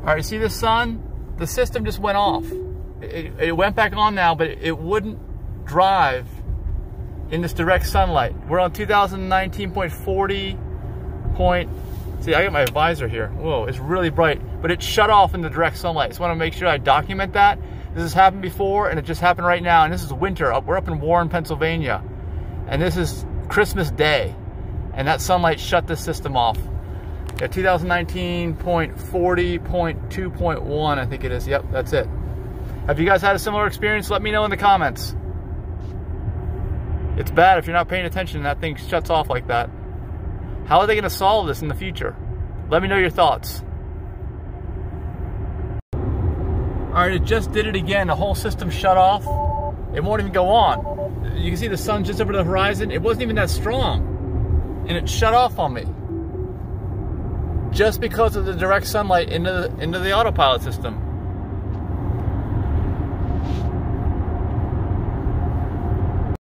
All right, see the sun? The system just went off. It, it went back on now, but it wouldn't drive in this direct sunlight. We're on 2019.40 point. See, I got my visor here. Whoa, it's really bright, but it shut off in the direct sunlight. So I want to make sure I document that. This has happened before, and it just happened right now. And this is winter. Uh, we're up in Warren, Pennsylvania, and this is Christmas Day, and that sunlight shut the system off. Yeah, 2019.40.2.1, I think it is. Yep, that's it. Have you guys had a similar experience? Let me know in the comments. It's bad if you're not paying attention and that thing shuts off like that. How are they going to solve this in the future? Let me know your thoughts. All right, it just did it again. The whole system shut off. It won't even go on. You can see the sun just over the horizon. It wasn't even that strong. And it shut off on me. Just because of the direct sunlight into the, into the autopilot system.